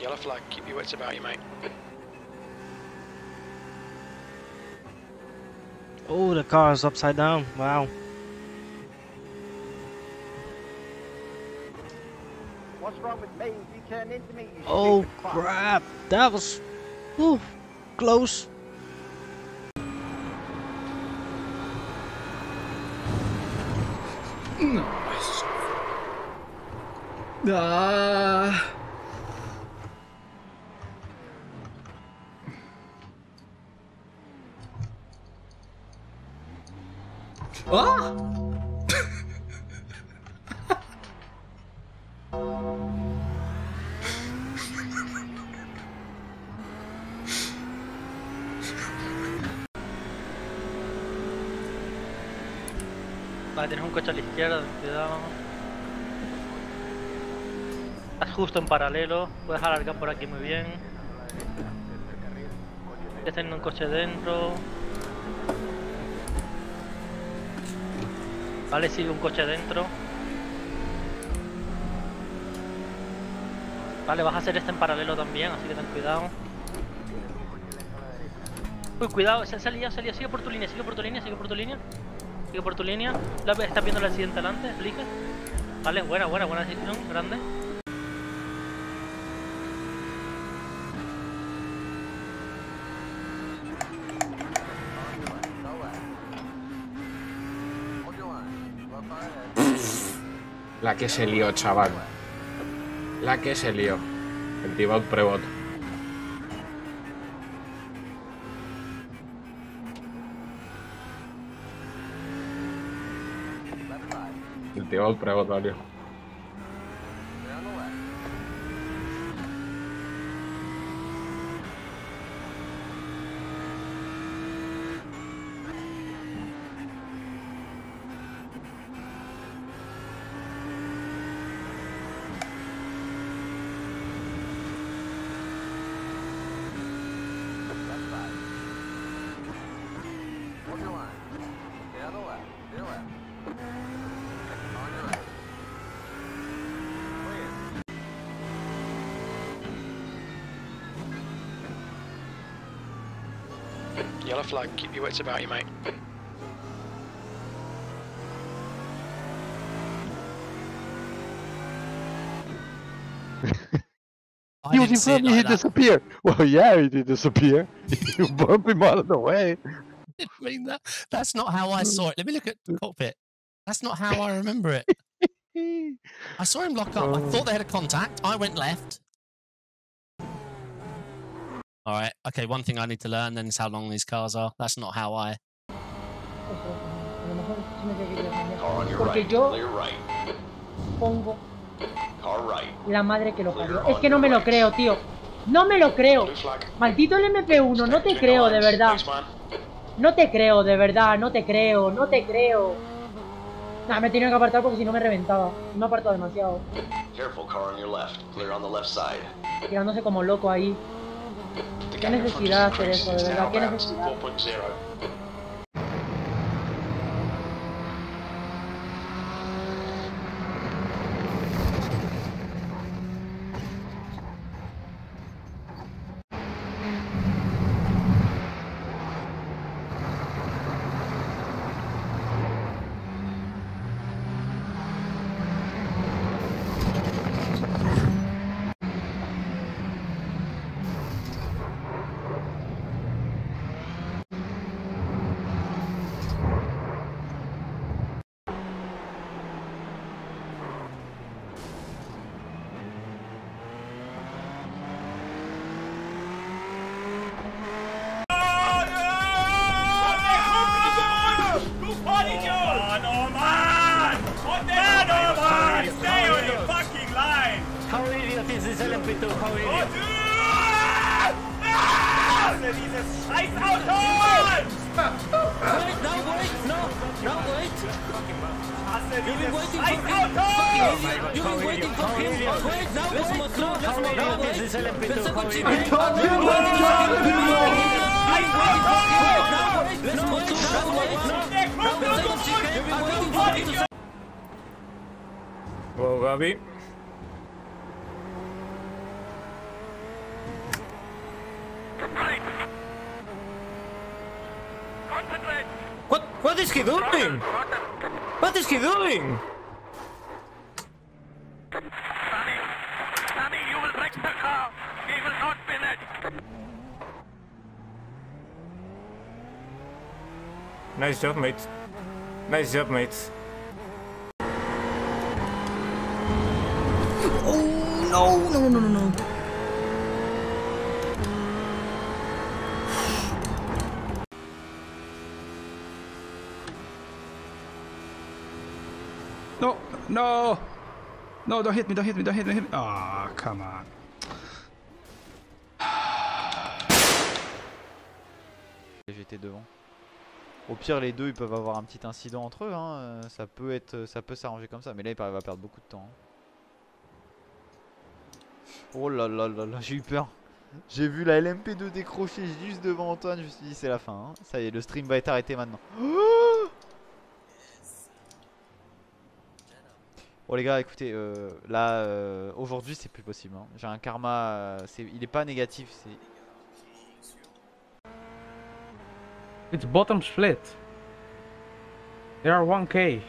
Yellow flag, keep your wits about you, mate. Oh, the car is upside down. Wow. What's wrong with me? You turned into me, you Oh, crap. That was... Ooh, close. Ah. Ah! Vale, tienes un coche a la izquierda, cuidado. Estás justo en paralelo, puedes alargar por aquí muy bien. Ya teniendo un coche dentro. Vale, sigue un coche dentro. Vale, vas a hacer este en paralelo también, así que ten cuidado. Uy, cuidado, se ha salido, se ha salido, sigue por tu línea, sigue por tu línea, sigue por tu línea. Sigue por tu línea. Estás viendo el accidente delante, elige. Vale, buena, buena, buena decisión, grande. La que se lió, chaval. La que se lió. El Tibot prebot. El Tibot prebot, valió. Yellow flag, keep your wits about you, mate. He was in front of me, he disappeared. Well, yeah, he did disappear. you bumped him out of the way. didn't mean that. That's not how I saw it. Let me look at the cockpit. That's not how I remember it. I saw him lock up. I thought oh. they had a contact. I went left. All right. Okay. One thing I need to learn then is how long these cars are. That's not how I. Car on your Porque right, yo- clear right. Pongo Car right. la madre que lo parió. Es que no me lo creo, tío. No me lo creo. Maldito el MP1, no te creo, de verdad. No te creo, de verdad, no te creo, no te creo. Nah, me he tenido que apartar porque si no me reventaba. Me he apartado demasiado. Careful, car on your left. Clear on the left side. Tirándose como loco ahí. Necesidad is hacer increasing. eso, de It's verdad, now qué around necesidad. Wait, now wait, no, wait. Been waiting for him. Fucking idiot. You've been waiting for him. Wait, now let's move through. Let's move now wait. This is LMP2. How idiot. I told you not to Let's move now wait. Now wait. You've been waiting for him to Wow, What is he doing? What is he doing? Nice job, mate. Nice job, mate. Oh no no no no no. No, no, no! Don't hit me! Don't hit me! Don't hit me! Ah, come on. J'étais devant. Au pire, les deux ils peuvent avoir un petit incident entre eux. Hein. Ça peut être, ça peut s'arranger comme ça. Mais là, il va perdre beaucoup de temps. hein. Oh là là là là, j'ai eu peur. J'ai vu la LMP2 décrocher juste devant Antoine. Je me suis dit, c'est la fin. hein. Ça y est, le stream va être arrêté maintenant. Bon les gars, écoutez, euh, là, euh, aujourd'hui, c'est plus possible. hein. J'ai un karma, euh, il est pas négatif, c'est It's bottom split. They are 1k.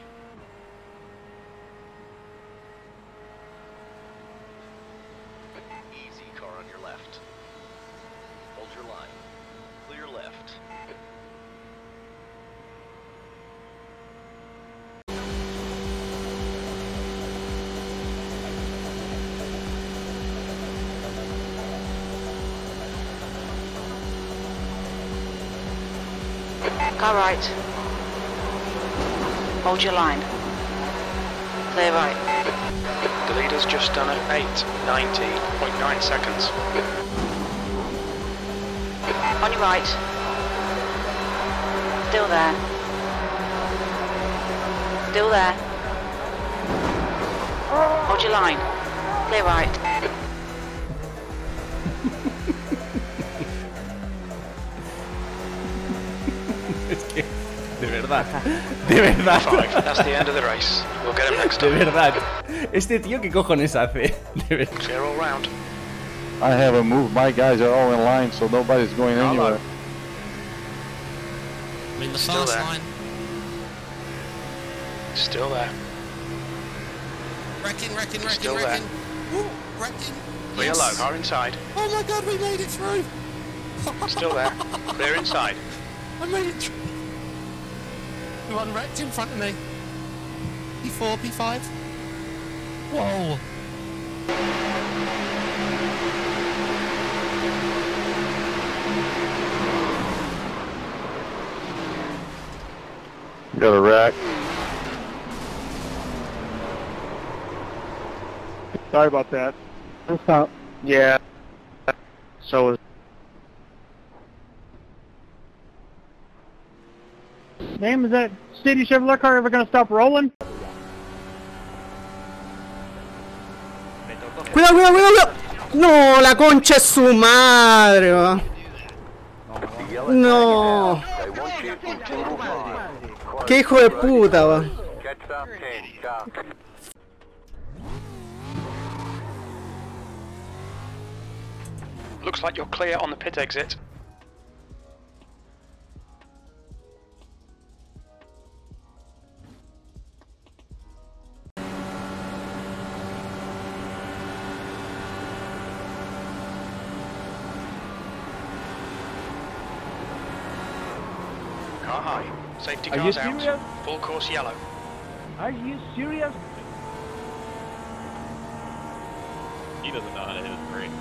Car right. Hold your line. Clear right. The leader's just done at 8, 19.9 seconds. On your right. Still there. Still there. Hold your line. Clear right. Es que, de verdad, de verdad. Five. That's the end of the race. We'll get him next De time. verdad. Este tío, ¿qué cojones hace? De verdad. Clear all round. I haven't moved. My guys are all in line, so nobody's going anywhere. I'm in the Still fast there. line. Still there. Wrecking, wrecking, wrecking, Still there. wrecking. Ooh, wrecking. Clear Yes. low. Car inside. Oh my god, we made it through. Still there. Clear inside. I made it through. One wrecked in front of me. P4, P5. Whoa. Got a rack. Sorry about that. Yeah. So is. Damn, is that City Chevrolet car ever gonna stop rolling? Cuidado, cuidado, cuidado, cuidado. No, la concha es su madre. No. Qué hijo de puta, va. Looks like you're clear on the pit exit. Car high. Safety Are you cars out. serious? Full course yellow. Are you serious? He doesn't know how to hit his brake.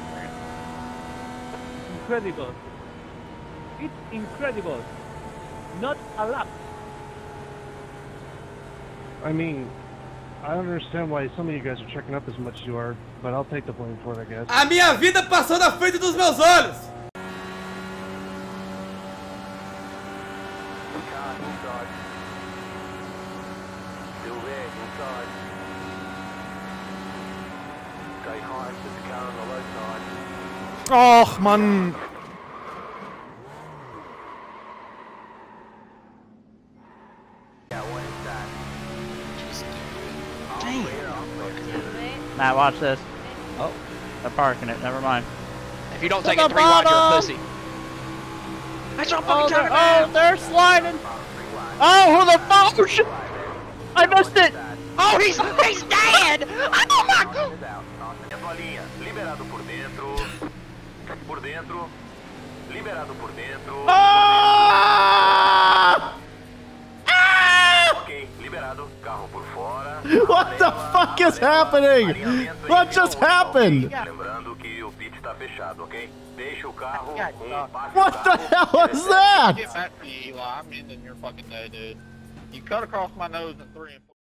Incredible. It's incredible. Not a lap. I mean, I don't understand why some of you guys are checking up as much as you are, but I'll take the blame for it, I guess. A minha vida passou na frente dos meus olhos. Still there, inside. Stay high, put the car on the low side. Och, Mann! Oh, Matt, watch this. Oh, they're parking it. Never mind. If you don't take the it three wide, you're a pussy. That's not Oh, fucking they're, oh, they're sliding. Oh, who the fuck? Oh, shit. I missed it. Oh, he's he's dead! Oh my god! Dentro a linha. Liberado por dentro. Por dentro. Liberado por dentro. Ah! Ok, liberado. Carro por fora. What the fuck is happening? What just happened? Fechado, ok? Deixe o carro. Um, passe What the carro. hell was that? Get back to me, Eli. I'm ending your fucking day, dude. You cut across my nose in three and four.